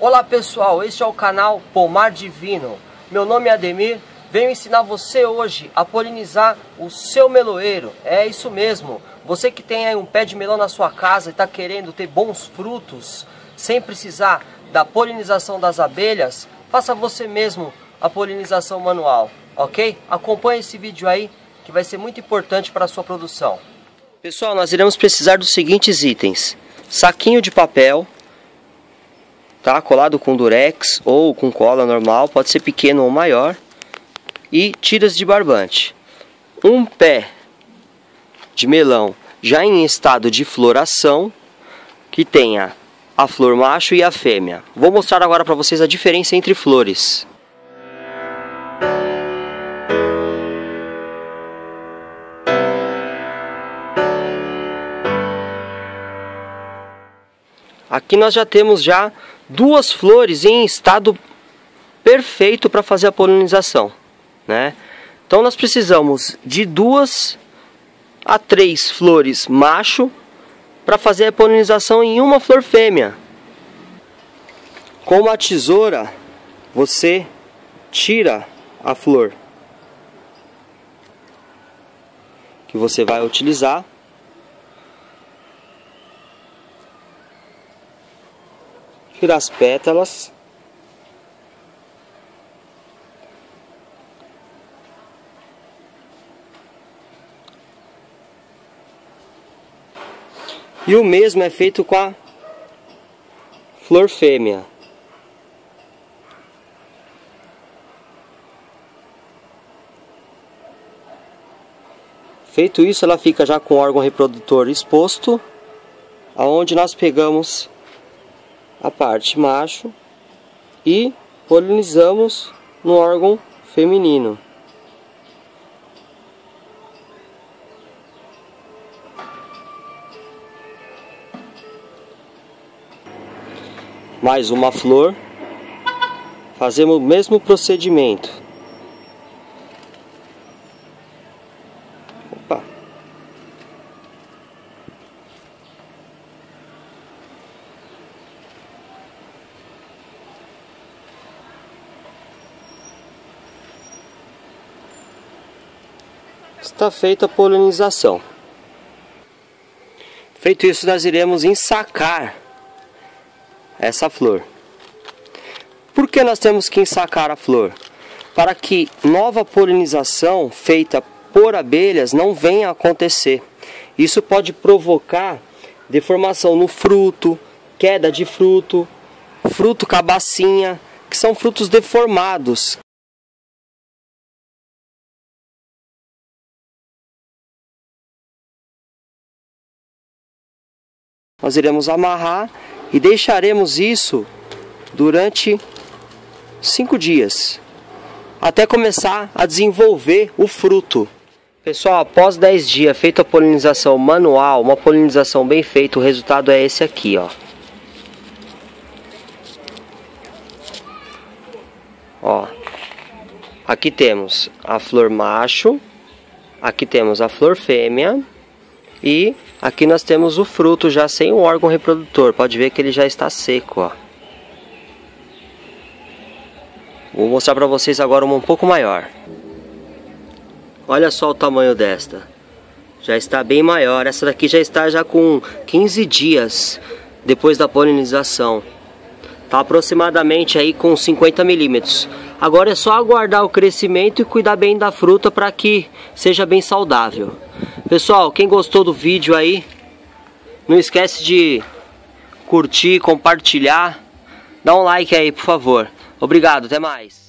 Olá pessoal, este é o canal Pomar Divino. Meu nome é Ademir, venho ensinar você hoje a polinizar o seu meloeiro. É isso mesmo, você que tem aí um pé de melão na sua casa e está querendo ter bons frutos, sem precisar da polinização das abelhas, faça você mesmo a polinização manual, ok? Acompanhe esse vídeo aí que vai ser muito importante para a sua produção. Pessoal, nós iremos precisar dos seguintes itens. Saquinho de papel, tá? Colado com durex ou com cola normal, pode ser pequeno ou maior. E tiras de barbante. Um pé de melão já em estado de floração, que tenha a flor macho e a fêmea. Vou mostrar agora para vocês a diferença entre flores. Aqui nós já temos já duas flores em estado perfeito para fazer a polinização, né? Então nós precisamos de duas a três flores macho para fazer a polinização em uma flor fêmea. Com uma tesoura você tira a flor que você vai utilizar Tira as pétalas. E o mesmo é feito com a flor fêmea. Feito isso, ela fica já com o órgão reprodutor exposto, aonde nós pegamos a parte macho e polinizamos no órgão feminino. Mais uma flor, fazemos o mesmo procedimento. Está feita a polinização. Feito isso, nós iremos ensacar essa flor. Por que nós temos que ensacar a flor? Para que nova polinização feita por abelhas não venha a acontecer. Isso pode provocar deformação no fruto, queda de fruto, fruto cabacinha, que são frutos deformados, nós iremos amarrar e deixaremos isso durante cinco dias até começar a desenvolver o fruto. Pessoal, após 10 dias feita a polinização manual, uma polinização bem feita, o resultado é esse aqui, ó. Ó. Aqui temos a flor macho, aqui temos a flor fêmea e aqui nós temos o fruto já sem o órgão reprodutor. Pode ver que ele já está seco, ó. Vou mostrar para vocês agora uma um pouco maior. Olha só o tamanho desta. Já está bem maior. Essa daqui já está já com 15 dias depois da polinização. Está aproximadamente aí com 50 milímetros. Agora é só aguardar o crescimento e cuidar bem da fruta para que seja bem saudável. Pessoal, quem gostou do vídeo aí, não esquece de curtir, compartilhar, dá um like aí, por favor. Obrigado, até mais.